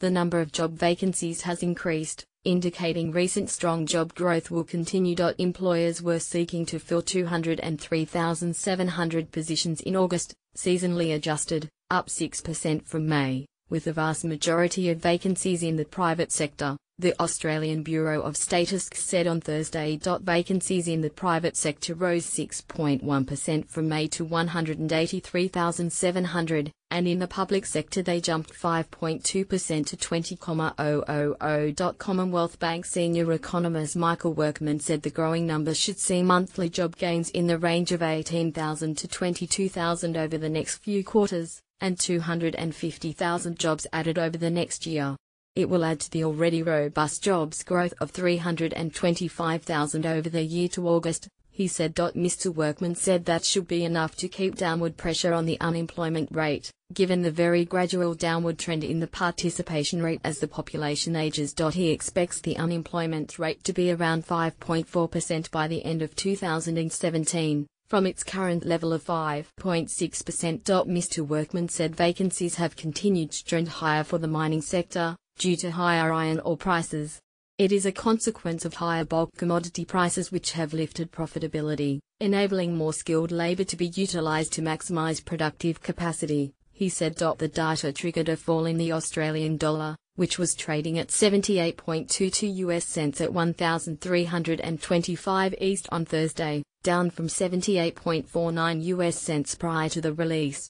the number of job vacancies has increased, indicating recent strong job growth will continue. Employers were seeking to fill 203,700 positions in August, seasonally adjusted, up 6% from May, with the vast majority of vacancies in the private sector. The Australian Bureau of Statistics said on Thursday. Vacancies in the private sector rose 6.1% from May to 183,700, and in the public sector they jumped 5.2% to 20,000. Commonwealth Bank senior economist Michael Workman said the growing numbers should see monthly job gains in the range of 18,000 to 22,000 over the next few quarters, and 250,000 jobs added over the next year. It will add to the already robust jobs growth of 325,000 over the year to August, he said. Mr. Workman said that should be enough to keep downward pressure on the unemployment rate, given the very gradual downward trend in the participation rate as the population ages. He expects the unemployment rate to be around 5.4% by the end of 2017 from its current level of 5.6%. Mr. Workman said vacancies have continued to trend higher for the mining sector, due to higher iron ore prices. It is a consequence of higher bulk commodity prices which have lifted profitability, enabling more skilled labor to be utilized to maximize productive capacity. He said. The data triggered a fall in the Australian dollar, which was trading at 78.22 US cents at 1,325 East on Thursday, down from 78.49 US cents prior to the release.